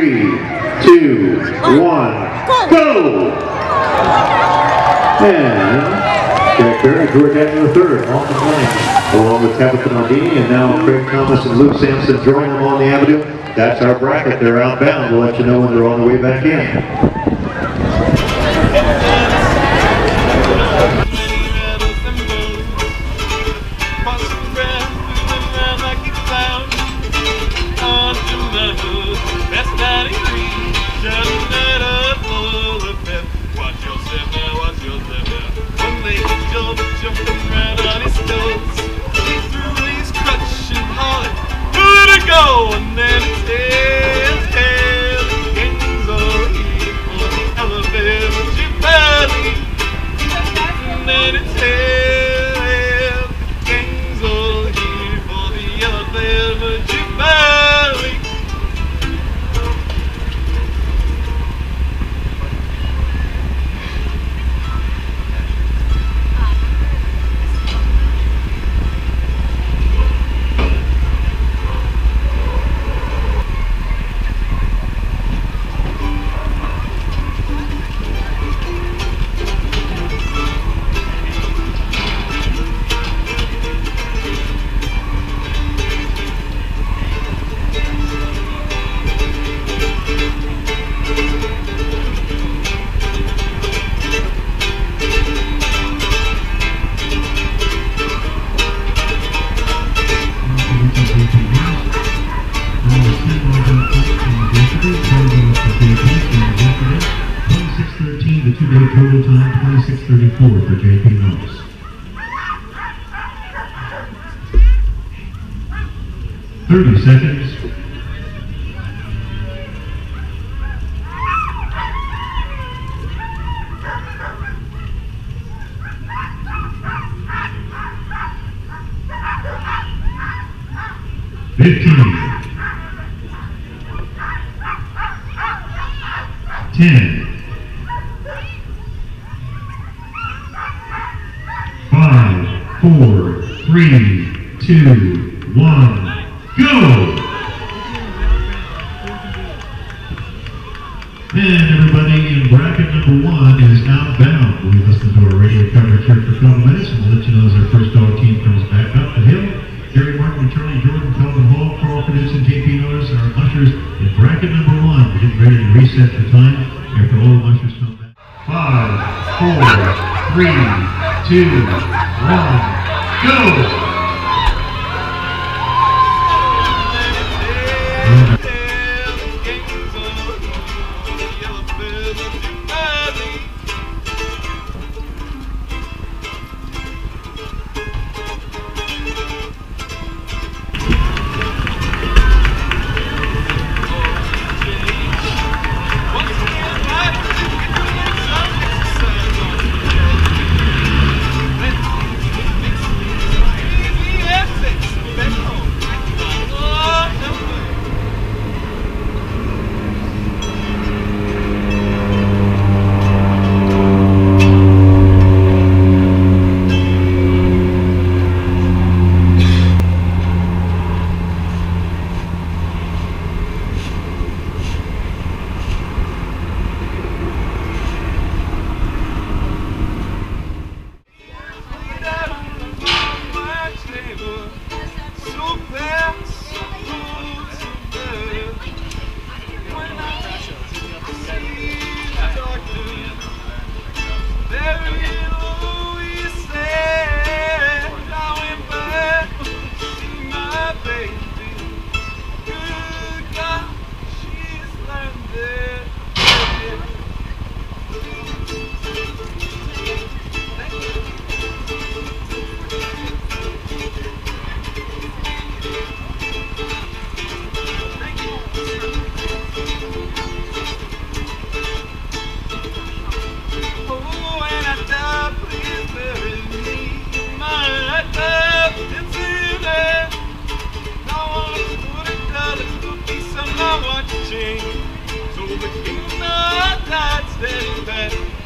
Three, two, one, go! And Jack Barry, George Avenue third, off the lane, along with Tabitha Maldini, and now Craig Thomas and Luke Sampson join them on the avenue. That's our bracket. They're outbound. We'll let you know when they're on the way back in. Go?" And then Two-day total time, twenty-six thirty-four for JP Norris. Thirty seconds. Fifteen. Ten. Five, four, three, two, one, go! And everybody in bracket number one is outbound. We listened to our radio coverage here for a couple minutes, and we'll let you know as our first dog team comes back up the hill. Gary Martin, and Charlie Jordan, Calvin Hall, Carl Knudsen, JP Norris, our mushers in bracket number one. We're getting ready to reset the time after all the mushers come back. Five, four, three, two, one, go! Oh, watching. So the king of nights steady